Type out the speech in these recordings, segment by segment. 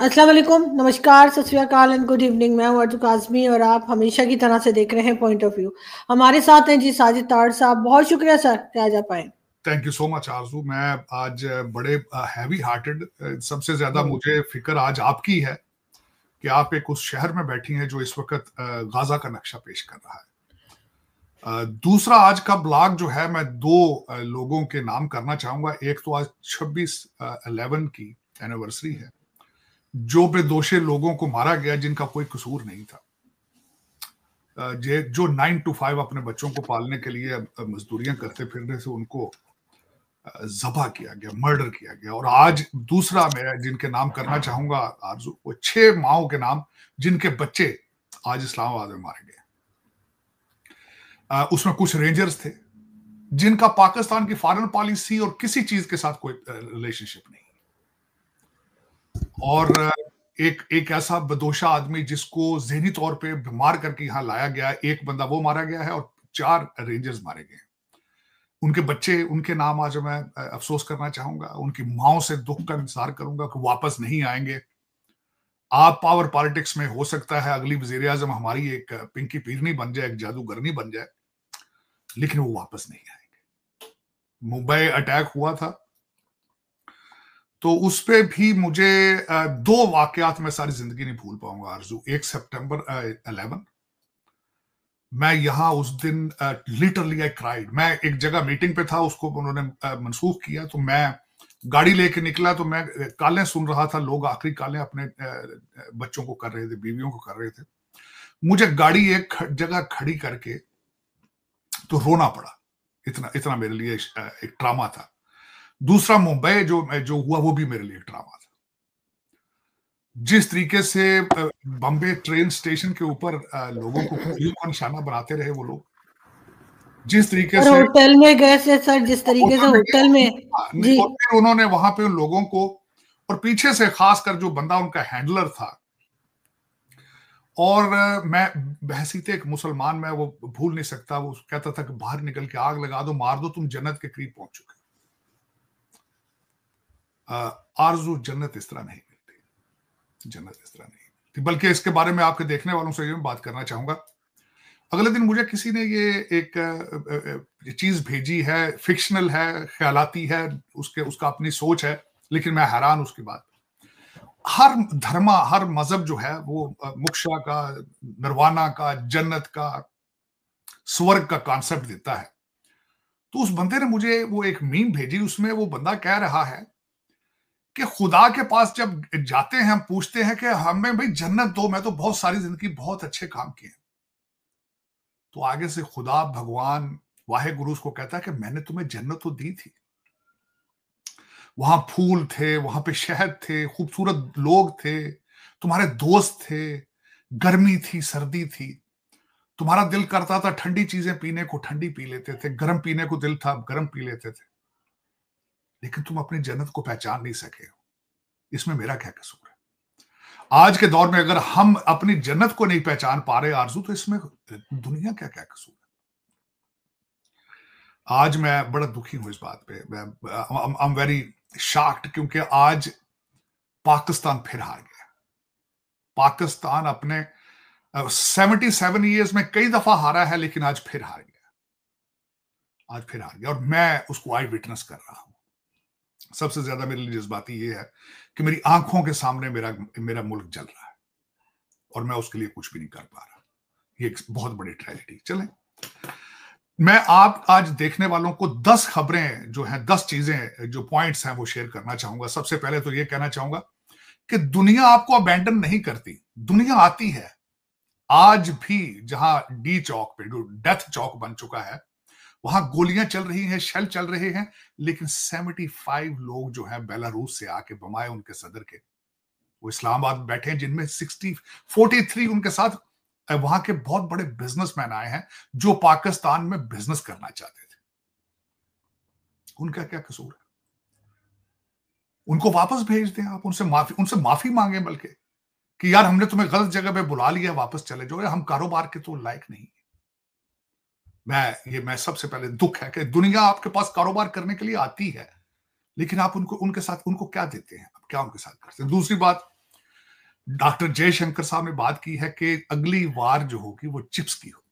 अस्सलाम वालेकुम नमस्कार सत श्रीकाल एंड गुड इवनिंग। मैं हूँ अर्जु काजमी और आप हमेशा की तरह से देख रहे हैं पॉइंट ऑफ़ व्यू हमारे साथ हैं जी साजिद ताड़ साहब। बहुत शुक्रिया सर क्या जा पाए। Thank you so much Arzoo. मैं आज बड़े हैवी हार्टेड सबसे ज़्यादा हम्म। मुझे फ़िक्र आज आपकी है कि आप एक उस शहर में बैठी हैं जो इस वक्त गाजा का नक्शा पेश कर रहा है। दूसरा आज का ब्लॉग जो है मैं दो लोगों के नाम करना चाहूँगा। एक तो आज 26 11 की एनिवर्सरी है। जो बेदोशे लोगों को मारा गया जिनका कोई कसूर नहीं था। जे, जो नाइन टू फाइव अपने बच्चों को पालने के लिए मजदूरियाँ करते फिरने से उनको जबा किया गया, मर्डर किया गया। और आज दूसरा मैं जिनके नाम करना चाहूँगा आरज़ू वो छह माओ के नाम जिनके बच्चे आज इस्लामाबाद में मारे गए। उसमें कुछ रेंजर्स थे, जिनका पाकिस्तान की फॉरेन पॉलिसी और किसी चीज़ के साथ कोई रिलेशनशिप नहीं। और एक एक ऐसा बदोशा आदमी जिसको जहनी तौर पे बीमार करके यहाँ लाया गया एक बंदा वो मारा गया है और चार रेंजर्स मारे गए उनके बच्चे, उनके नाम आज मैं अफसोस करना चाहूँगा, उनकी माओ से दुख का इंतज़ार करूँगा कि वापस नहीं आएँगे। आप पावर पॉलिटिक्स में हो सकता है, अगली वज़ीर आज़म हमारी एक पिंकी पीरनी बन जाए, एक जादूगरनी बन जाए, लेकिन वो वापस नहीं आएँगे। मुंबई अटैक हुआ था तो उस पर भी मुझे दो वाकयात मैं सारी ज़िंदगी नहीं भूल पाऊँगा, आरज़ू। एक सितंबर अलेवन मैं यहाँ उस दिन लिटरली आई क्राइड मैं एक जगह मीटिंग पे था, उसको उन्होंने मनसूख किया तो मैं गाड़ी लेके निकला तो मैं कालें सुन रहा था, लोग आखिरी कालें अपने बच्चों को कर रहे थे, बीवियों को कर रहे थे। मुझे गाड़ी एक जगह खड़ी करके तो रोना पड़ा। इतना इतना मेरे लिए एक ट्रामा था। दूसरा मुंबई जो जो हुआ वो भी मेरे लिए ड्रामा था। जिस तरीके से बॉम्बे ट्रेन स्टेशन के ऊपर लोगों को निशाना बनाते रहे वो लोग जिस तरीके से होटल में गए थे सर जिस तरीके से होटल में हाँ, जी। और फिर उन्होंने वहाँ पे उन लोगों को और पीछे से खासकर जो बंदा उनका हैंडलर था और मैं बहसीत एक मुसलमान मैं वो भूल नहीं सकता वो कहता था कि बाहर निकल के आग लगा दो मार दो तुम जन्नत के करीब पहुँच चुके आरज़ू जन्नत इस तरह नहीं मिलती। जन्नत इस तरह नहीं मिलती। बल्कि इसके बारे में आपके देखने वालों से मैं बात करना चाहूँगा। अगले दिन मुझे किसी ने ये एक चीज़ भेजी है फिक्शनल है, ख्यालाती है, उसके, उसका अपनी सोच है, लेकिन मैं हैरान उसकी बात हर धर्मा, हर मज़हब जो है, वो मुक्षा का नरवाना का, जन्नत का, स्वर्ग का कॉन्सेप्ट देता है। तो उस बंदे ने मुझे वो एक मीम भेजी, उसमें वो बंदा कह रहा है कि खुदा के पास जब जाते हैं, हम पूछते हैं कि हमें भाई जन्नत दो, मैं तो बहुत सारी ज़िंदगी बहुत अच्छे काम किए तो आगे से खुदा, भगवान वाहे गुरु उसको कहता है कि मैंने तुम्हें जन्नत तो दी थी। वहाँ फूल थे, वहाँ पे शहद थे, खूबसूरत लोग थे, तुम्हारे दोस्त थे, गर्मी थी, सर्दी थी। तुम्हारा दिल करता था ठंडी चीज़ें पीने को, ठंडी पी लेते थे, गर्म पीने को दिल था, गर्म पी लेते थे। लेकिन तुम अपनी जन्नत को पहचान नहीं सके हो। इसमें मेरा क्या कसूर है? आज के दौर में अगर हम अपनी जन्नत को नहीं पहचान पा रहे आरज़ू तो इसमें दुनिया क्या क्या कसूर है? आज मैं बड़ा दुखी हूँ इस बात पे। आई एम वेरी शॉक्ड क्योंकि आज पाकिस्तान फिर हार गया। पाकिस्तान अपने सेवेंटी सेवन ईयर्स में कई दफ़ा हारा है, लेकिन आज फिर हार गया। आज फिर हार गया और मैं उसको आई विटनेस कर रहा हूँ। सबसे ज़्यादा मेरे लिए जज्बाती ये है कि मेरी आँखों के सामने मेरा मेरा मुल्क जल रहा है और मैं उसके लिए कुछ भी नहीं कर पा रहा। ये एक बहुत बड़ी ट्रेजिडी चले। मैं आप, आज देखने वालों को दस खबरें जो हैं, दस चीज़ें, जो पॉइंट्स हैं वो शेयर करना चाहूँगा। सबसे पहले तो ये कहना चाहूँगा कि दुनिया आपको अबेंडन नहीं करती। दुनिया आती है। आज भी जहाँ डी चौक पे डेथ चौक बन चुका है वहाँ गोलियाँ चल रही हैं, शेल चल रहे हैं, लेकिन 75 लोग जो हैं बेलारूस से आके बमाए उनके सदर के। वो इस्लामाबाद बैठे हैं, जिनमें 60 43 उनके साथ वहाँ के बहुत बड़े बिजनेसमैन आए हैं, जो पाकिस्तान में बिज़नेस करना चाहते थे। उनका क्या कसूर है? उनको वापस भेज दें आप, उनसे माफ़ी उनसे माफ़ी मांगे बल्कि, कि यार हमने तुम्हें गलत जगह पे बुला लिया, वापस चले जाओ हम कारोबार के तो लायक नहीं मैं, ये मैं सबसे पहले दुख है कि दुनिया आपके पास कारोबार करने के लिए आती है, लेकिन आप उनको, उनके साथ उनको क्या देते हैं? आप क्या उनके साथ करते हैं? दूसरी बात, डॉक्टर जयशंकर साहब ने बात की है कि अगली वार जो होगी वो चिप्स की होगी।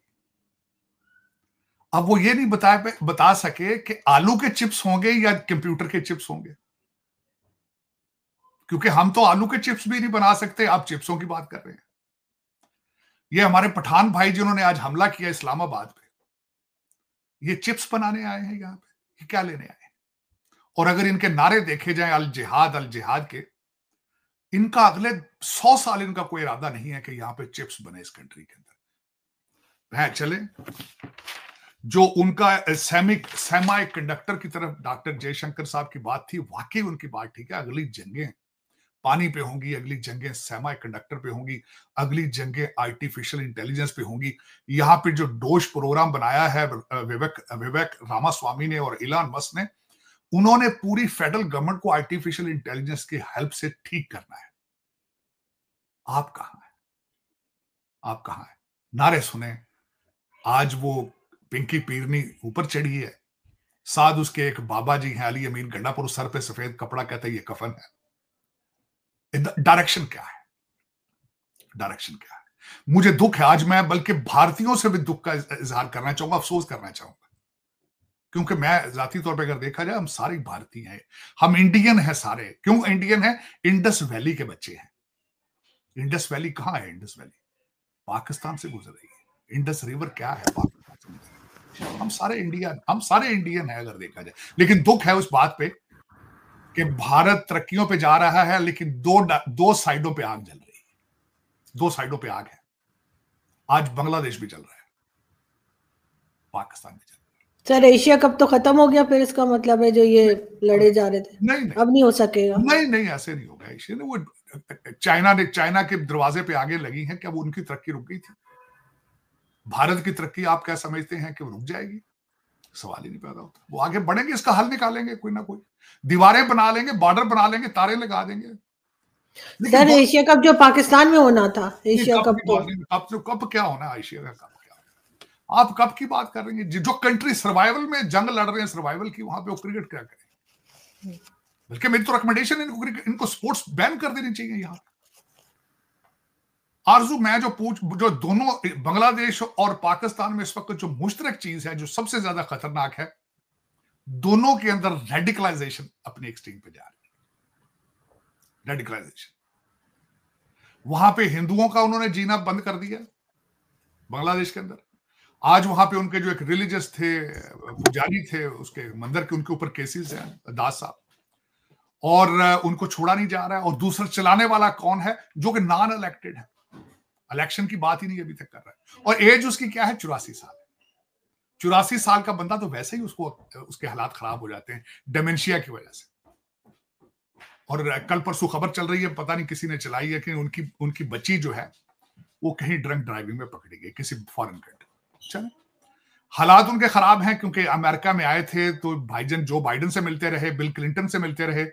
अब वो ये नहीं बता बता सके कि आलू के चिप्स होंगे या कंप्यूटर के चिप्स होंगे। क्योंकि हम तो आलू के चिप्स भी नहीं बना सकते, आप चिप्सों की बात कर रहे हैं। ये हमारे पठान भाई जिन्होंने आज हमला किया इस्लामाबाद ये चिप्स बनाने आए हैं यहाँ पे, ये क्या लेने आए हैं? और अगर इनके नारे देखे जाए अल जिहाद अल जिहाद के, इनका अगले सौ साल इनका कोई इरादा नहीं है कि यहाँ पे चिप्स बने इस कंट्री के अंदर। चले। जो उनका सेमिक सेमाई कंडक्टर की तरफ़ डॉक्टर जयशंकर साहब की बात थी, वाकई उनकी बात ठीक है, अगली जंगें पानी पे होंगी, अगली जंगें सेमाई कंडक्टर पे होंगी, अगली जंगें आर्टिफिशियल इंटेलिजेंस पे होंगी। यहाँ पे जो डोश प्रोग्राम बनाया है विवेक विवेक रामास्वामी ने और इलान मस्क ने, उन्होंने पूरी फेडरल गवर्नमेंट को आर्टिफिशियल इंटेलिजेंस की हेल्प से ठीक करना है। आप कहा है? आप कहा है? नारे सुने। आज वो पिंकी पीरनी ऊपर चढ़ी है। साथ उसके एक बाबा जी हैं, अली अमीन, गंडापुर सर पे सफ़ेद कपड़ा कहते हैं, ये कफन है। डायरेक्शन क्या है? डायरेक्शन क्या है? मुझे दुख है, आज मैं बल्कि भारतीयों से भी दुख का इजहार करना चाहूँगा, अफसोस करना चाहूँगा। क्योंकि मैं जाती तौर पे अगर देखा जाए, हम सारे भारतीय हैं, हम इंडियन हैं सारे। क्यों इंडियन है? इंडस वैली के बच्चे हैं। इंडस वैली कहाँ है इंडस वैली पाकिस्तान से गुजर रही है। इंडस रिवर क्या है, पाकिस्तान से हम सारे इंडियन हम सारे इंडियन है अगर देखा जाए। लेकिन दुख है उस बात पे कि भारत तरक्कियों पे जा रहा है लेकिन दो दो साइडों पे आग जल रही है। दो साइडों पे आग है। आज बांग्लादेश भी चल रहा है। पाकिस्तान भी चल सर एशिया कप तो खत्म हो गया फिर इसका मतलब है जो ये लड़े जा रहे थे। नहीं, नहीं। अब नहीं हो सकेगा। नहीं नहीं ऐसे नहीं होगा। एशिया ने वो चाइना ने चाइना के दरवाजे पे आगे लगी है क्या वो उनकी तरक्की रुक गई थी? भारत की तरक्की आप क्या समझते हैं कि वो रुक जाएगी? सवाल ही नहीं पैदा होता। वो आगे बढ़ेंगे इसका हल निकालेंगे कोई ना कोई। दीवारें बना लेंगे बॉर्डर बना लेंगे तारे लगा देंगे। सर एशिया कप जो पाकिस्तान में होना था एशिया कप तो कप कप क्या होना एशिया का कप आप कब की बात कर रही हैं जो कंट्री सर्वाइवल में जंग लड़ रहे हैं सर्वाइवल की वहाँ पे वो क्रिकेट क्या करें? बल्कि मेरी तो रिकमेंडेशन इनको इनको स्पोर्ट्स बैन कर देनी चाहिए यहाँ। आरज़ू, मैं जो पूछ, जो दोनों, बांग्लादेश और पाकिस्तान में इस वक्त जो मुश्तरक चीज़ है, जो सबसे ज़्यादा खतरनाक है, दोनों के अंदर रेडिकलाइजेशन अपनी एक्सट्रीम पे जा रही है। रेडिकलाइजेशन वहाँ पे हिंदुओं का उन्होंने जीना बंद कर दिया, बांग्लादेश के अंदर। आज वहाँ पे उनके जो एक रिलीजियस थे, पुजारी थे, उसके मंदिर के, उनके ऊपर केसेस हैं, दास साहब। और, उनको छोड़ा नहीं जा रहा है, और दूसरा चलाने वाला कौन है, जो कि नॉन इलेक्टेड है। इलेक्शन की बात ही नहीं अभी तक कर रहा है। और एज उसकी क्या है? चौरासी साल चौरासी साल का बंदा तो वैसे ही उसको, उसके हालात खराब हो जाते हैं डेमेंशिया की वजह से। और कल परसों खबर चल रही है, पता नहीं किसी ने चलाई है कि उनकी उनकी बच्ची जो है, वो कहीं ड्रंक ड्राइविंग में पकड़ी गई, किसी फॉरेन कंट्री चले। हालात उनके खराब हैं क्योंकि अमेरिका में आए थे तो भाईजन जो बाइडन से मिलते रहे बिल क्लिंटन से मिलते रहे।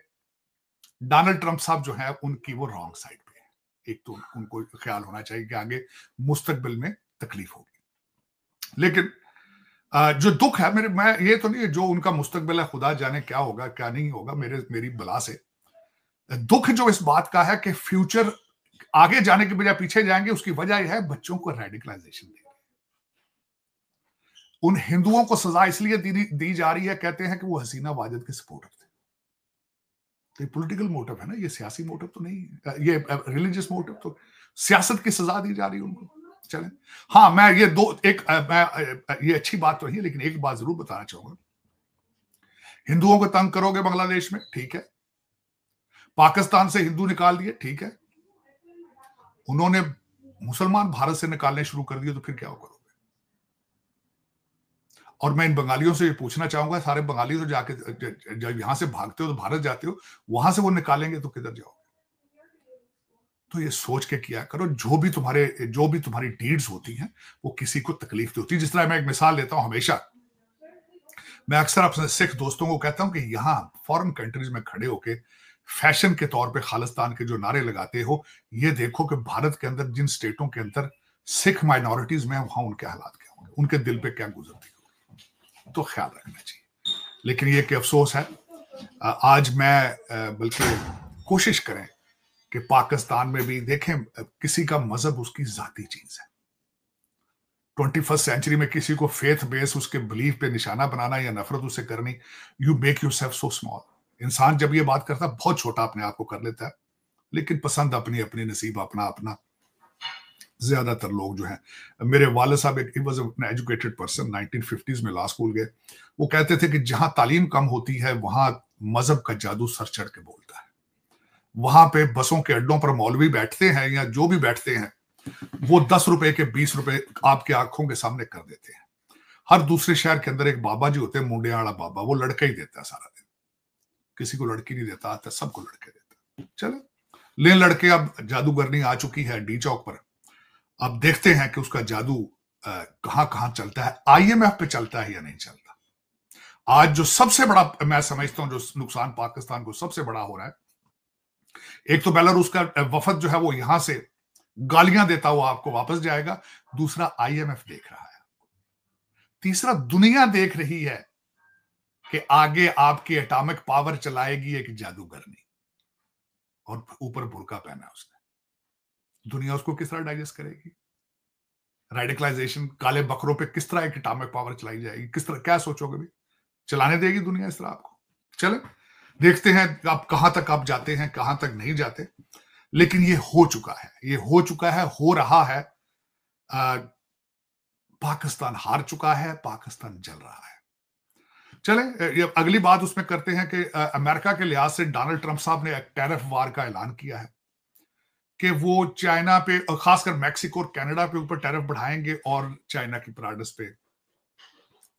डोनाल्ड ट्रंप साहब जो है, उनकी वो रॉन्ग साइड एक तो उनको ख्याल होना चाहिए कि आगे मुस्तकबिल में तकलीफ़ होगी। लेकिन जो दुख है मेरे मैं ये तो नहीं जो उनका मुस्तकबिल है खुदा जाने क्या होगा क्या नहीं होगा मेरे मेरी बला से। दुख जो इस बात का है कि फ्यूचर आगे जाने के बजाय पीछे जाएँगे उसकी वजह यह है बच्चों को रेडिकलाइजेशन देना। उन हिंदुओं को सजा इसलिए दी, दी जा रही है कहते हैं कि वो हसीना वाजद के सपोर्टर थे। तो ये पॉलिटिकल मोटिव है ना, ये सियासी मोटिव तो नहीं ये रिलीजियस मोटिव तो सियासत की सजा दी जा रही है उनको। चले। हाँ मैं ये दो, एक मैं ये अच्छी बात तो नहीं है, लेकिन एक बात ज़रूर बताना चाहूँगा। हिंदुओं को तंग करोगे बांग्लादेश में? ठीक है। पाकिस्तान से हिंदू निकाल दिए? ठीक है। उन्होंने मुसलमान भारत से निकालने शुरू कर दिए तो फिर क्या होगा? और मैं इन बंगालियों से ये पूछना चाहूँगा, सारे बंगाली तो जाके जब यहाँ से भागते हो तो भारत जाते हो, वहाँ से वो निकालेंगे तो किधर जाओगे? तो ये सोच के किया करो, जो भी तुम्हारे, जो भी तुम्हारी डीड्स होती हैं, वो किसी को तकलीफ़ होती। है जिस तरह मैं एक मिसाल लेता हूँ हमेशा। मैं अक्सर अपने सिख दोस्तों को कहता हूँ कि यहाँ फॉरेन कंट्रीज़ में खड़े होके फ़ैशन के तौर पे खालिस्तान के जो नारे लगाते हो, ये देखो कि भारत के अंदर जिन स्टेटों के अंदर सिख माइनॉरिटीज में वहाँ उनके हालात क्या होंगे? उनके दिल पे क्या गुजरती तो ख्याल रखना चाहिए। लेकिन ये कि अफसोस है आज मैं बल्कि कोशिश करें कि पाकिस्तान में भी देखें किसी का मज़हब उसकी जाती चीज़ है। ट्वेंटी फ़र्स्ट सेंचुरी में किसी को फेथ बेस उसके बिलीफ पे निशाना बनाना या नफरत उसे करनी you make yourself so small इंसान जब ये बात करता है बहुत छोटा अपने आप को कर लेता है, लेकिन पसंद अपनी अपनी नसीब अपना अपना ज़्यादातर लोग जो हैं, मेरे वाले साहब एक वॉज़ एजुकेटेड पर्सन 1950s में लॉ स्कूल गए। वो कहते थे कि जहाँ तालीम कम होती है, वहाँ मज़हब का जादू सर चढ़ के बोलता है। वहाँ पे बसों के अड्डों पर मौलवी बैठते हैं या जो भी बैठते हैं, वो दस रुपए के, बीस रुपए आपके आँखों के सामने कर देते हैं। हर दूसरे शहर के अंदर एक बाबा जी होते हैं मुंडे वाला बाबा, वो लड़का ही देता है सारा दिन। किसी को लड़की नहीं देता, आता सबको लड़के देता चलो, ले लड़के, अब जादूगरनी आ चुकी है, डी चौक पर। अब देखते हैं कि उसका जादू कहाँ कहाँ चलता है, आईएमएफ पे चलता है या नहीं चलता? आज जो सबसे बड़ा, मैं समझता हूँ जो नुकसान पाकिस्तान को सबसे बड़ा हो रहा है, एक तो बेलारूस का वफद जो है वो यहाँ से गालियाँ देता हुआ आपको वापस जाएगा, दूसरा आईएमएफ देख रहा है। तीसरा, दुनिया देख रही है कि आगे आपकी एटॉमिक पावर चलाएगी एक जादूगरनी। और ऊपर बुरका पहना उसने। दुनिया उसको किस तरह डाइजेस्ट करेगी? रेडिकलाइजेशन काले बकरों पे किस तरह एक एटॉमिक पावर चलाई जाएगी? किस तरह क्या सोचोगे भी चलाने देगी दुनिया इस तरह आपको। चले देखते हैं आप कहाँ तक आप जाते हैं कहाँ तक नहीं जाते। लेकिन ये हो चुका है ये हो चुका है हो रहा है। आ, पाकिस्तान हार चुका है पाकिस्तान जल रहा है। चले अगली बात उसमें करते हैं कि अमेरिका के लिहाज से डोनाल्ड ट्रंप साहब ने टैरिफ वार का ऐलान किया है। कि वो चाइना पे खासकर मैक्सिको और कनाडा पे ऊपर टैरिफ बढ़ाएँगे और चाइना की प्रोडक्ट्स पे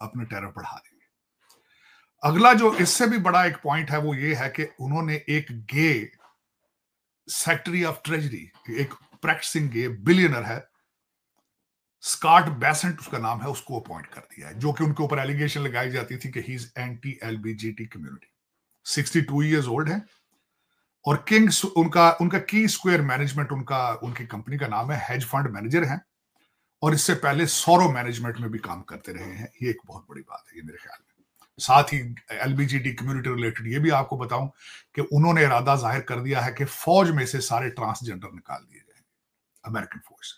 अपने टैरिफ बढ़ा देंगे। अगला जो इससे भी बड़ा एक पॉइंट है वो ये है कि उन्होंने एक गे सेक्रेटरी ऑफ़ ट्रेजरी एक प्रैक्टिसिंग गे बिलियनर है स्कॉट बेसेंट उसका नाम है, उसको अपॉइंट कर दिया है, जो कि उनके ऊपर एलिगेशन लगाई जाती थी कि he is anti LGBT community 62 years old है। और किंग्स उनका उनका की स्क्वायर मैनेजमेंट उनका, उनकी कंपनी का नाम है हेज फंड मैनेजर है। और इससे पहले सौरो मैनेजमेंट में भी काम करते रहे हैं। ये एक बहुत बड़ी बात है, ये मेरे ख्याल में। साथ ही एलबीजीटी कम्युनिटी रिलेटेड ये भी आपको बताऊँ कि उन्होंने इरादा ज़ाहिर कर दिया है कि फौज में से सारे ट्रांसजेंडर निकाल दिए जाएँगे अमेरिकन फौज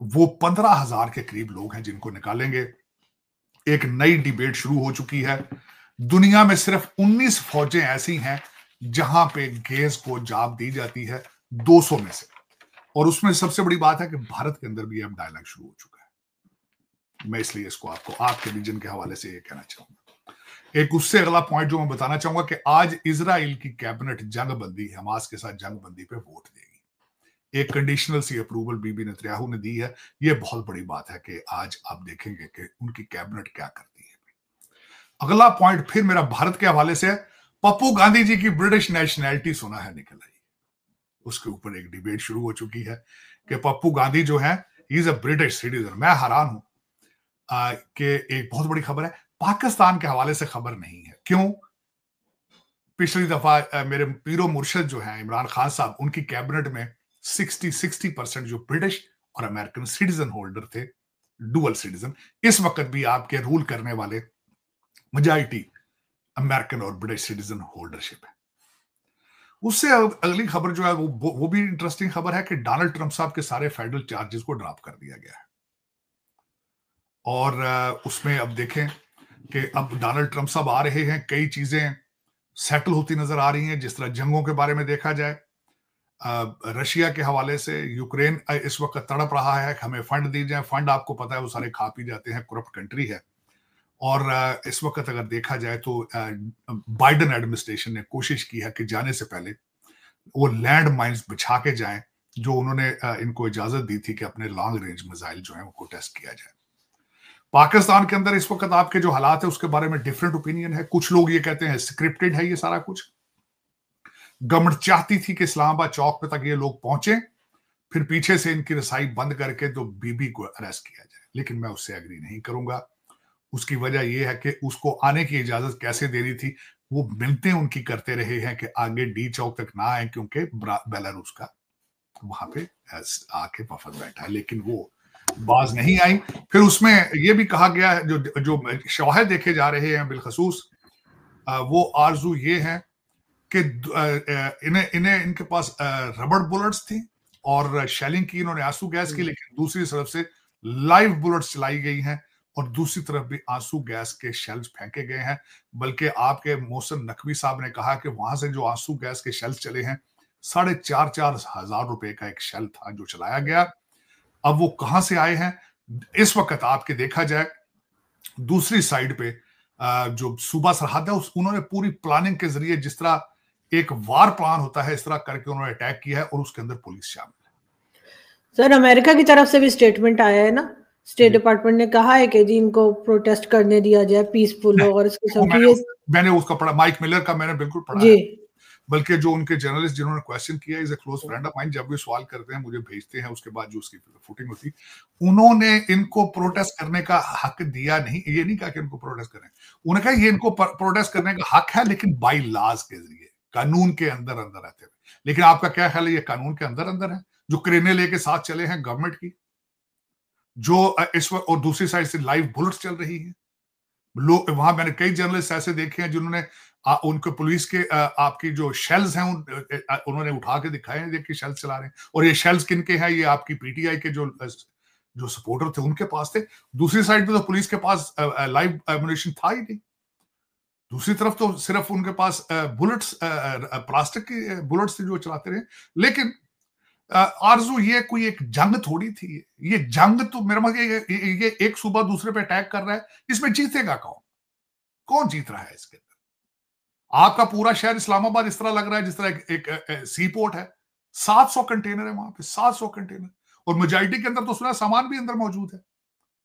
वो पंद्रह हज़ार के करीब लोग हैं जिनको निकालेंगे। एक नई डिबेट शुरू हो चुकी है। दुनिया में सिर्फ़ 19 फौजें ऐसी हैं जहाँ पे गेज को जाप दी जाती है 200 में से। और उसमें सबसे बड़ी बात है कि भारत के अंदर भी अब डायलॉग शुरू हो चुका है। मैं इसलिए इसको आपको, आपके रीजन के हवाले से ये कहना चाहूँगा। एक उससे अगला पॉइंट जो मैं बताना चाहूँगा कि आज इसराइल की कैबिनेट जंग बंदी हमास के साथ जंग बंदी पे वोट देगी। एक कंडीशनल सी अप्रूवल बीबी नेतन्याहू ने दी है। यह बहुत बड़ी बात है कि आज आप देखेंगे कि उनकी कैबिनेट क्या करती है। अगला पॉइंट फिर मेरा भारत के हवाले से पप्पू गांधी जी की ब्रिटिश नेशनैलिटी सुना है निकल आई उसके ऊपर एक डिबेट शुरू हो चुकी है कि पप्पू गांधी जो है इज़ अ ब्रिटिश सिटीजन मैं हैरान हूँ कि एक बहुत बड़ी खबर है, पाकिस्तान के हवाले से खबर नहीं है। क्यों? पिछली दफ़ा मेरे पीरो मुर्शद जो है, इमरान खान साहब, उनकी कैबिनेट में 60 60 परसेंट जो ब्रिटिश और अमेरिकन सिटीजन होल्डर थे, डुअल सिटीजन, इस वक्त भी आपके रूल करने वाले मेजॉरिटी अमेरिकन और ब्रिटिश सिटीजन होल्डरशिप है। उससे अगली खबर जो है वो वो भी इंटरेस्टिंग खबर है कि डोनाल्ड ट्रंप साहब के सारे फेडरल चार्जेस को ड्रॉप कर दिया गया है। और उसमें अब देखें कि अब डोनाल्ड ट्रंप साहब आ रहे हैं, कई चीज़ें सेटल होती नज़र आ रही हैं, जिस तरह जंगों के बारे में देखा जाए। रशिया के हवाले से यूक्रेन इस वक्त तड़प रहा है हमें फंड दी जाए। फंड आपको पता है वो सारे खा पी जाते हैं करप्ट कंट्री है। और इस वक्त अगर देखा जाए तो बाइडन एडमिनिस्ट्रेशन ने कोशिश की है कि जाने से पहले वो लैंड माइन्स बिछा के जाए, जो उन्होंने इनको इजाज़त दी थी कि अपने लॉन्ग रेंज मिसाइल जो है उनको टेस्ट किया जाए। पाकिस्तान के अंदर इस वक्त आपके जो हालात है उसके बारे में डिफरेंट ओपिनियन है। कुछ लोग ये कहते हैं स्क्रिप्टेड है ये सारा कुछ। गवर्नमेंट चाहती थी कि इस्लामाबाद चौक पे तक ये लोग पहुँचे, फिर पीछे से इनकी रसाई बंद करके तो बीबी को अरेस्ट किया जाए। लेकिन मैं उससे एग्री नहीं करूँगा। उसकी वजह यह है कि उसको आने की इजाज़त कैसे देनी थी वो मिलते उनकी करते रहे हैं कि आगे डी चौक तक ना आए क्योंकि बेलारूस का वहाँ पे आके वफद बैठा है लेकिन वो बाज नहीं आई फिर उसमें ये भी कहा गया है जो जो शवाहद देखे जा रहे हैं बिलखसूस वो आरज़ू ये है कि इन्हें इन्हें इनके पास रबड़ बुलेट्स थी और शेलिंग की इन्होंने आँसू गैस की हम्म। लेकिन दूसरी तरफ़ से लाइव बुलेट्स चलाई गई हैं और दूसरी तरफ़ भी आँसू गैस के शेल्स फेंके गए हैं, बल्कि आपके मोहसन नकवी साहब ने कहा कि वहाँ से जो आँसू गैस के शेल्स चले हैं, साढ़े चार चार हज़ार रुपए का एक शेल था जो चलाया गया। अब वो कहाँ से आए हैं? इस वक्त आपके देखा जाए, दूसरी साइड पे जो सूबा सरहद है उन्होंने पूरी प्लानिंग के ज़रिए जिस तरह एक वार प्लान होता है, इस तरह करके उन्होंने अटैक किया है और उसके अंदर पुलिस शामिल है। सर अमेरिका की तरफ़ से भी स्टेटमेंट आया है ना? स्टेट डिपार्टमेंट ने कहा है कि जी इनको प्रोटेस्ट करने दिया जाए पीसफुल हो और इसके सब मैंने, मैंने उसका पढ़ा माइक मिलर का मैंने बिल्कुल पढ़ा जी। बल्कि जो उनके जर्नलिस्ट जिन्होंने क्वेश्चन किया is a close friend of mind जब भी सवाल करते हैं मुझे भेजते हैं उसके बाद जो उसकी फुटिंग होती उन्होंने इनको प्रोटेस्ट करने का हक दिया नहीं ये नहीं कहा कि इनको प्रोटेस्ट करें। उन्होंने कहा ये इनको प्रोटेस्ट करने का हक है लेकिन बाई लाज के ज़रिए कानून के अंदर अंदर रहते हुए। लेकिन आपका क्या ख्याल है ये कानून के अंदर अंदर है जो क्रेने लेके साथ चले हैं गवर्नमेंट की? जो इस वक्त और दूसरी साइड से लाइव बुलेट्स चल रही है। लोग वहाँ मैंने कई जर्नलिस्ट ऐसे देखे हैं जिन्होंने उनको पुलिस के आ, आपकी जो शेल्स हैं उन, उन्होंने उठा के दिखाए हैं देखिए शेल्स चला रहे हैं। और ये शेल्स किन के हैं? ये आपकी पीटीआई के जो जो सपोर्टर थे उनके पास थे। दूसरी साइड पे तो पुलिस के पास लाइव एमुनेशन था ही नहीं। दूसरी तरफ़ तो सिर्फ़ उनके पास बुलेट्स प्लास्टिक की बुलेट्स जो चलाते रहे। लेकिन आरज़ू ये कोई एक जंग थोड़ी थी। ये जंग तो मेरा मतलब ये, ये एक सुबह दूसरे पे अटैक कर रहा है। इसमें जीतेगा कौन? कौन जीत रहा है इसके अंदर? आपका पूरा शहर इस्लामाबाद इस तरह लग रहा है जिस तरह एक, एक, एक सी पोर्ट है। 700 कंटेनर है वहाँ पे 700 कंटेनर और मेजोरिटी के अंदर तो सुना सामान भी अंदर मौजूद है।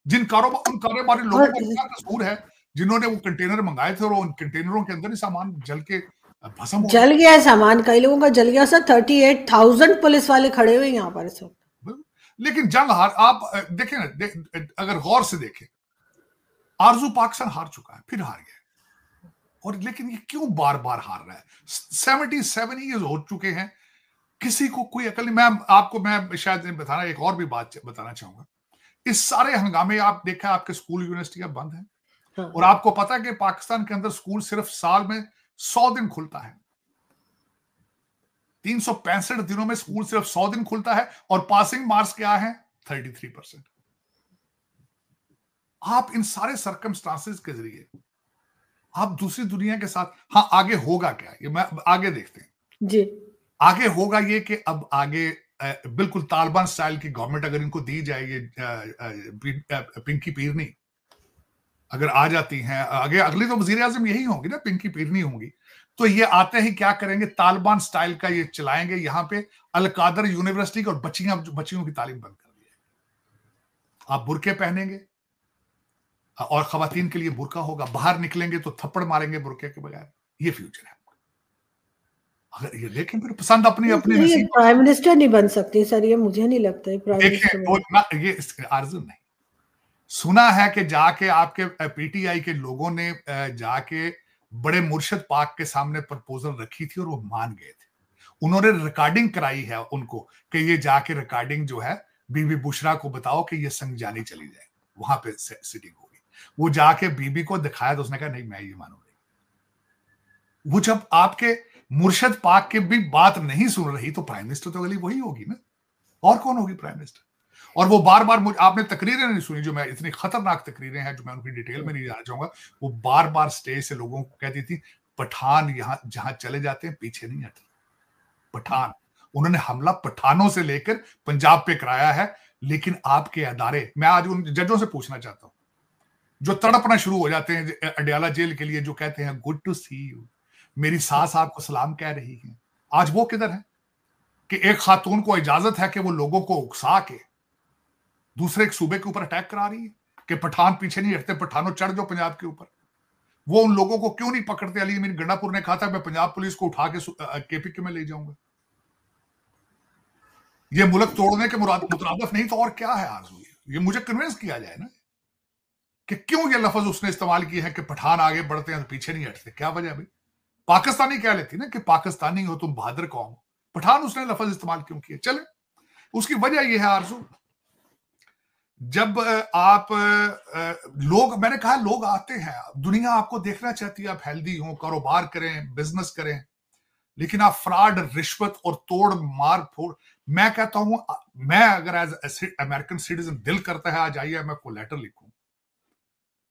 जिन कारोबार उन कारोबारी लोगों का क्या कसूर है जिन्होंने वो कंटेनर मंगाए थे और उन कंटेनरों के अंदर ही सामान जल के जल गया है सामान कई लोगों का जल गया sir thirty eight thousand police वाले खड़े हुए यहाँ पर इस वक्त। लेकिन जंग हार आप देखें ना दे, अगर गौर से देखें आरज़ू पाकिस्तान हार चुका है फिर हार गया और लेकिन ये क्यों बार बार हार रहा है? सेवेंटी सेवन ईयर्स हो चुके हैं किसी को कोई अकल नहीं। मैं आपको मैं शायद बताना एक और भी बात बताना चाहूँगा। इस सारे हंगामे आप देखा आपके स्कूल यूनिवर्सिटियाँ बंद हैं। हाँ। और आपको पता है कि पाकिस्तान के अंदर स्कूल सिर्फ़ साल में सौ दिन खुलता है। तीन सौ पैंसठ दिनों में स्कूल सिर्फ़ सौ दिन खुलता है और पासिंग मार्क्स क्या है? Thirty three percent. आप इन सारे सर्कमस्टांसेस के ज़रिए आप दूसरी दुनिया के साथ हाँ आगे होगा क्या? ये मैं आगे देखते हैं। जी। आगे होगा ये कि अब आगे बिल्कुल तालिबान स्टाइल की गवर्नमेंट अगर इनको दी जाएगी पिंकी पीरनी अगर आ जाती हैं आगे अगली तो वज़ीर आज़म यही होंगी ना पिंकी पीरनी होंगी। तो ये आते ही क्या करेंगे? तालिबान स्टाइल का ये चलाएँगे यहाँ पे अलकादर यूनिवर्सिटी और बच्चियाँ बच्चियों की तालीम बंद कर दी आप बुरके पहनेंगे और खातन के लिए बुरका होगा बाहर निकलेंगे तो थप्पड़ मारेंगे बुरके के बगैर। ये फ्यूचर है। अगर ये लेकिन फिर पसंद अपनी अपनी प्राइम मिनिस्टर नहीं बन सकती सर ये मुझे नहीं लगता है प्राइम मिनिस्टर ये आर्जू नहीं। सुना है कि जाके आपके पीटीआई के लोगों ने जाके बड़े मुर्शद पाक के सामने प्रपोजल रखी थी और वो मान गए थे। उन्होंने रिकॉर्डिंग कराई है उनको कि ये जाके रिकॉर्डिंग जो है, बीबी बुशरा को बताओ कि ये संग जानी चली जाए। वहाँ पे सिटिंग होगी। वो जाके बीबी को दिखाया तो उसने कहा, नहीं, मैं ये मानूँगी वो जब आपके मुर्शद पाक की भी बात नहीं सुन रही तो प्राइम मिनिस्टर तो अगली वही होगी ना। और कौन होगी प्राइम मिनिस्टर? और वो बार बार मुझे, आपने तकरीरें नहीं सुनी जो मैं, इतनी खतरनाक तकरीरें हैं जो मैं उनकी डिटेल में नहीं जाना चाहूँगा वो बार बार स्टेज से लोगों को कहती थी, पठान यहाँ, जहाँ चले जाते हैं, पीछे नहीं हटते पठान। उन्होंने हमला पठानों से लेकर पंजाब पे कराया है, लेकिन आपके अदारे, मैं आज उन जजों से पूछना चाहता हूँ, जो तड़पना शुरू हो जाते हैं अडियाला जेल के लिए, जो कहते हैं, गुड टू सी यू, मेरी सास आपको सलाम कह रही है। आज वो किधर है? कि एक खातून को इजाज़त है कि वो लोगों को उकसा के दूसरे एक सूबे के ऊपर अटैक करा रही है कि पठान पीछे नहीं हटते, पठानों चढ़ जाओ पंजाब के ऊपर। वो उन लोगों को क्यों नहीं पकड़ते? अली अमीन गंडापुर ने कहा था, मैं पंजाब पुलिस को उठा के केपी के में ले जाऊँगा। ये मुल्क तोड़ने के मुतरदफ नहीं तो और क्या है आरज़ू ये? मुझे कन्विंस किया जाए ना कि क्यों ये लफज उसने इस्तेमाल किया है कि पठान आगे बढ़ते हैं तो पीछे नहीं हटते? क्या वजह भाई? पाकिस्तानी कह लेती ना कि पाकिस्तानी हो तुम बहादुर कौम पठान उसने लफज इस्तेमाल क्यों किया? चले। उसकी वजह यह है आरज़ू जब आप लोग, मैंने कहा लोग आते हैं, दुनिया आपको देखना चाहती है, आप हेल्दी हो, कारोबार करें बिज़नेस करें, लेकिन आप फ्रॉड रिश्वत और तोड़, मार, फोड़, मैं कहता हूँ मैं अगर एज अमेरिकन सिटीजन दिल करता है, आज आइए, मैं को लेटर लिखूं,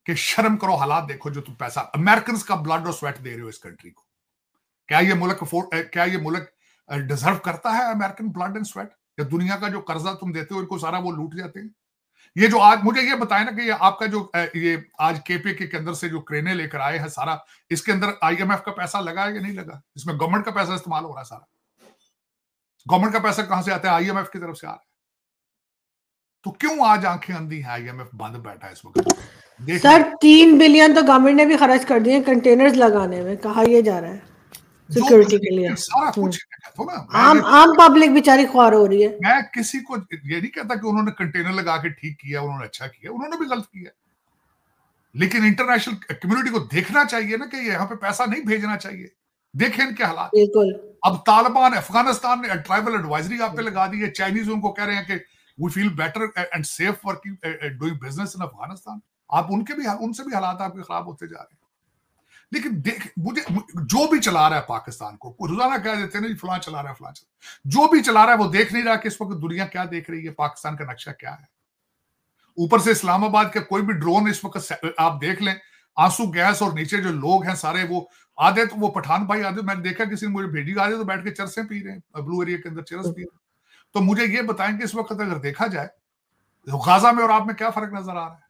कि शर्म करो, हालात देखो जो तुम पैसा अमेरिकन का ब्लड और स्वेट दे रहे हो इस कंट्री को। क्या ये मुल्क क्या ये मुल्क डिजर्व करता है अमेरिकन ब्लड एंड स्वेट या दुनिया का जो कर्जा तुम देते हो, इनको सारा वो लूट जाते हैं? ये जो आज मुझे ये बताए ना कि ये आपका जो ये आज केपी के अंदर से जो क्रेने लेकर आए हैं सारा इसके अंदर आईएमएफ का पैसा लगा है या नहीं लगा? इसमें गवर्नमेंट का पैसा इस्तेमाल हो रहा है सारा। गवर्नमेंट का पैसा कहाँ से आता है? आईएमएफ की तरफ़ से आ रहा है। तो क्यों आज आँखें अंधी है? आईएमएफ बंद बैठा है इस वक्त। सर तीन बिलियन तो गवर्नमेंट ने भी खर्च कर दिए कंटेनर्स लगाने में। कहा यह जा रहा है? सिक्योरिटी के लिए। सारा कुछ तो ना आम आम पब्लिक बेचारी ख्वार हो रही है। मैं किसी को ये नहीं कहता कि उन्होंने कंटेनर लगा के ठीक किया उन्होंने अच्छा किया उन्होंने भी गलत किया। लेकिन इंटरनेशनल कम्युनिटी को देखना चाहिए ना कि यहाँ पे पैसा नहीं भेजना चाहिए। देखें इनके हालात। बिल्कुल। अब तालिबान अफ़गानिस्तान ने ट्राइबल एडवाइजरी आप पे लगा दी है। चाइनीज़ उनको कह रहे हैं कि we feel better and safe working doing business in Afghanistan आप उनके भी उनसे भी हालात आपके खराब होते जा रहे हैं। लेकिन देख, मुझे जो भी चला रहा है पाकिस्तान को रोज़ाना कह देते हैं ना फलां चला रहा है, फलां चला जो भी चला रहा है, वो देख नहीं रहा कि इस वक्त दुनिया क्या देख रही है, पाकिस्तान का नक्शा क्या है। ऊपर से इस्लामाबाद का कोई भी ड्रोन इस वक्त आप देख लें, आँसू, गैस और नीचे जो लोग हैं सारे, वो आधे तो वो पठान भाई आधे, मैंने देखा किसी ने मुझे भेजी, आधे तो बैठ के चरसे पी रहे हैं, ब्लू एरिया के अंदर चरस पी रहे हैं। तो मुझे ये बताएँ कि इस वक्त अगर देखा जाए तो गाजा में और आप में क्या फ़र्क नज़र आ रहा है?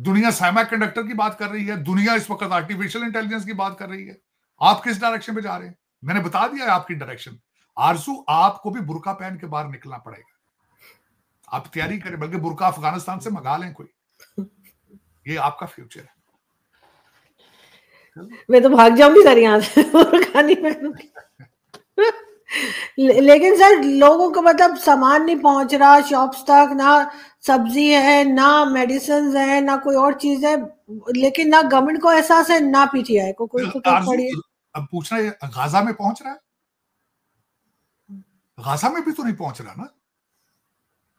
दुनिया साइमा कंडक्टर की बात कर रही है, दुनिया इस वक्त आर्टिफिशियल इंटेलिजेंस की बात कर रही है। आप किस डायरेक्शन में जा रहे हैं? मैंने बता दिया है आपकी डायरेक्शन आरसू आपको भी बुरका पहन के बाहर निकलना पड़ेगा। आप तैयारी करें, बल्कि बुरका अफ़गानिस्तान से मंगा लें कोई। ये आपका फ्यूचर है। मैं तो भाग जाऊँगी सर यहाँ से, बुरका नहीं पहनूँगी। लेकिन सर, लोगों को मतलब सामान नहीं पहुँच रहा शॉप्स तक ना सब्ज़ी है ना मेडिसिन है ना कोई और चीज़ है लेकिन ना गवर्नमेंट को एहसास है ना पीटीआई को कोई तो पड़ी। अब पूछना है गाजा में पहुँच रहा है? गाजा में भी तो नहीं पहुँच रहा ना?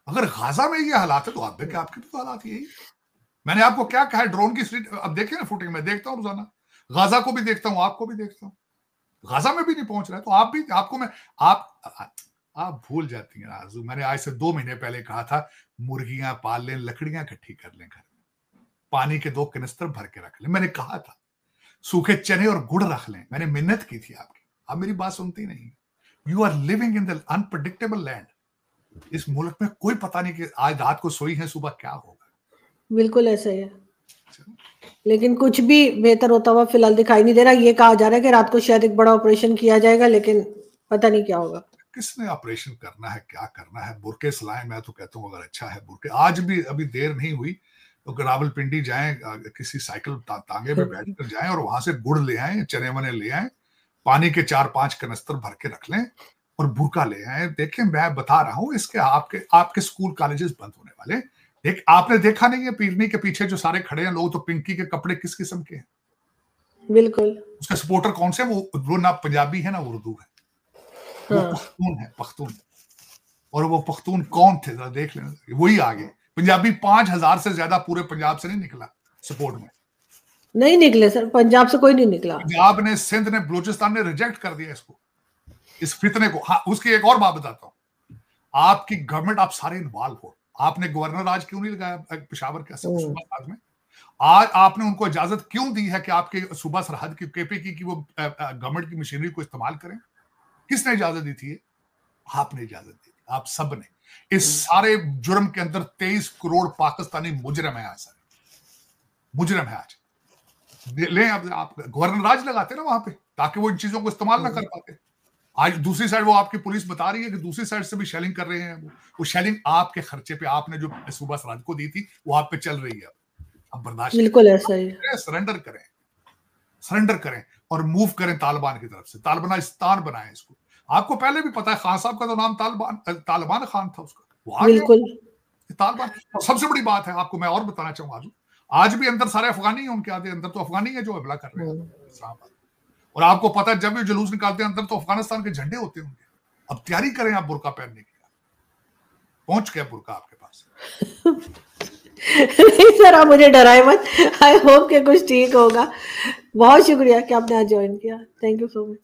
अगर गाजा में ये हालात है तो आप देखें आपके भी तो हालात यही मैंने आपको क्या कहा ड्रोन की स्ट्रीट अब देखे ना फुटेज में देखता हूँ रोज़ाना। गाजा को भी देखता हूँ आपको भी देखता हूँ। गाजा में भी नहीं पहुँच रहा है तो आप भी आपको मैं आप आप भूल जाती हैं आजू मैंने आज से दो महीने पहले कहा था मुर्गियाँ पाल लें लकड़ियाँ इकट्ठी कर लें घर में। पानी के दो कनिस्तर भर के रख लें। मैंने कहा था सूखे चने और गुड़ रख लें। मैंने मिन्नत की थी आपकी। आप मेरी बात सुनती नहीं you are living in the unpredictable land इस मुल्क में कोई पता नहीं कि आज रात को सोई है सुबह क्या होगा। बिल्कुल ऐसा ही है। लेकिन कुछ भी बेहतर होता हुआ फ़िलहाल दिखाई नहीं दे रहा। ये कहा जा रहा है कि रात को शायद एक बड़ा ऑपरेशन किया जाएगा लेकिन पता नहीं क्या होगा। किसने ऑपरेशन करना है क्या करना है? बुरके सलाए मैं तो कहता हूँ अगर अच्छा है बुरके। आज भी अभी देर नहीं हुई तो रावल पिंडी जाए किसी साइकिल ता, तांगे में बैठ कर जाए और वहाँ से गुड़ ले आए चने वने ले आए पानी के चार पाँच कनस्तर भर के रख लें और बुरका ले आए। देखें मैं बता रहा हूँ इसके आपके आपके स्कूल कॉलेजेस बंद होने वाले एक आपने देखा नहीं है पीरनी के पीछे जो सारे खड़े हैं लोग तो पिंकी के कपड़े किस किस्म के हैं? बिल्कुल। उसका सपोर्टर कौन से वो वो ना पंजाबी है ना उर्दू है। वो हाँ। पख्तून है पख्तून। और वो पख्तून कौन थे जरा देख लेना। वही आ गए पंजाबी पाँच हज़ार से ज़्यादा पूरे पंजाब से नहीं निकला सपोर्ट में। नहीं निकले सर पंजाब से कोई नहीं निकला। पंजाब ने सिंध ने बलूचिस्तान ने रिजेक्ट कर दिया इसको इस फितने को। हाँ उसकी एक और बात बताता हूँ। आपकी गवर्नमेंट आप सारे इन्वॉल्व हो। आपने गवर्नर राज क्यों नहीं लगाया पिशावर के सुबह में? आज आपने उनको इजाज़त क्यों दी है कि आपके सुबह सरहद की केपी की, की वो गवर्नमेंट की मशीनरी को इस्तेमाल करें? किसने इजाज़त दी थी? आपने इजाज़त दी थी आप सबने इस सारे जुर्म के अंदर तेईस करोड़ पाकिस्तानी मुजरम है आज। मुजरम है आज। ले अब आप गवर्नर राज लगाते ना वहाँ पे ताकि वो इन चीज़ों को इस्तेमाल ना कर पाते। आज दूसरी साइड वो आपकी पुलिस बता रही है कि दूसरी साइड से भी शेलिंग कर रहे हैं वो। वो शेलिंग आपके खर्चे पे आपने जो सुबह सराज को दी थी वो आप पे चल रही है। अब बर्दाश्त बिल्कुल ऐसा ही सरेंडर करें सरेंडर करें। और मूव करें तालिबान की तरफ़ से। तालिबानिस्तान बनाए इसको। आपको पहले भी पता है खान साहब का तो नाम तालिबान तालिबान खान था उसका। बिल्कुल। तालिबान सबसे बड़ी बात है आपको मैं और बताना चाहूँगा आज। आज भी अंदर सारे अफगानी है उनके आते अंदर तो अफगानी है जो हमला कर रहे हैं। हम्म। और आपको पता है जब भी जुलूस निकालते हैं अंदर तो अफ़गानिस्तान के झंडे होते होंगे अब तैयारी करें आप बुरका पहनने की। पहुँच गया बुरका आपके पास। नहीं सर आप मुझे डराए मत। आई होप के कुछ ठीक होगा। बहुत शुक्रिया कि आपने आज ज्वाइन किया। Thank you so much